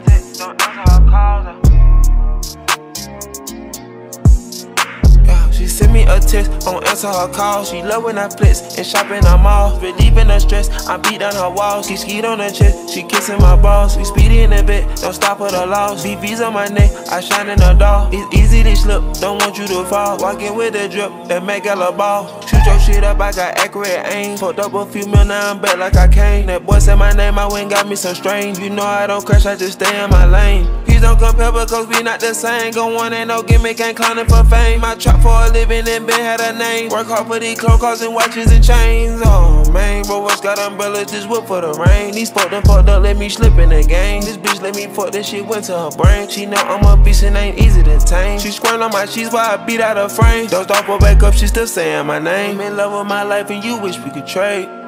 don't answer her calls. She send me a text, don't answer her calls. She love when I flex and shop in her malls. Relieving her stress, I beat down her walls. She skied on her chest, she kissing my balls. We speedy in the bed, don't stop her the loss. VVs on my neck, I shine in her doll. It's easy to slip, don't want you to fall. Walking with a drip, that make a ball. Shoot your shit up, I got accurate aim. Fucked up a few mil, now I'm back like I came. That boy said my I went got me some strange. You know I don't crash, I just stay in my lane. Please don't compare because we not the same. Go on, ain't no gimmick, ain't clowning for fame. I trap for a living and been had a name. Work hard for these clothes, cars and watches and chains. Oh man, bro, what's got umbrellas? Just whip for the rain. These fucked them fucked up, let me slip in the game. This bitch let me fuck this shit went to her brain. She know I'm a beast and ain't easy to tame. She squirm on my cheese while I beat out her frame. Dozed off or back up, she still saying my name. In love with my life and you wish we could trade.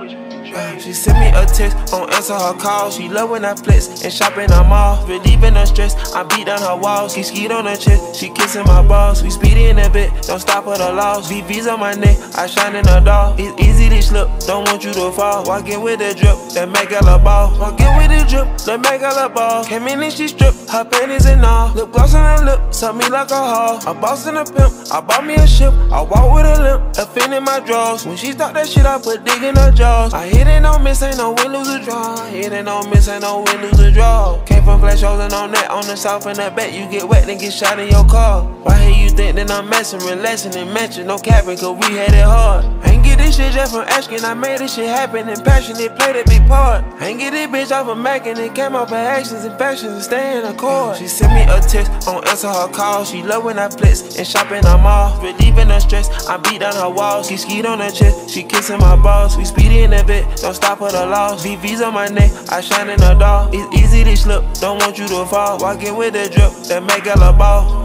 She send me a text, don't answer her call. She love when I flex and shop in her mall. Relieving her stress, I beat down her walls. She skied on her chest, she kissing my balls. We speedy in a bit, don't stop at the laws. VV's on my neck, I shine in the dark. It's easy to slip, don't want you to fall. Walking with the drip, that make a ball. Walking with the drip, that make a ball. Came in and she stripped, her panties and all. Lip gloss on her lip, suck me like a hall. A boss and a pimp, I bought me a ship. I walk with a limp, a fin in my drawers. When she start that shit, I put dig in her jaws. I hit it, ain't no miss, ain't no win, lose or draw. It, no miss, ain't no win, lose or draw. Came from flash holes and on that, on the south and the bet you get wet and get shot in your car. Why here you think that I'm messing, relaxing and matching, no capping, cause we had it hard. Ain't get this shit just from asking, I made this shit happen and passionate, played a big part. Ain't get this bitch off of Mac and it came off her actions and fashions and stay in court. She sent me a text, don't answer her call. She love when I flex and shop in her mall. Relieving her stress, I beat down her walls. She skied on her chest, she kissing my balls. We speedy in the bed, don't stop at the laws. VV's on my neck, I shine in the dark. It's easy to slip, don't want you to fall. Walking with a drip, that make a ball.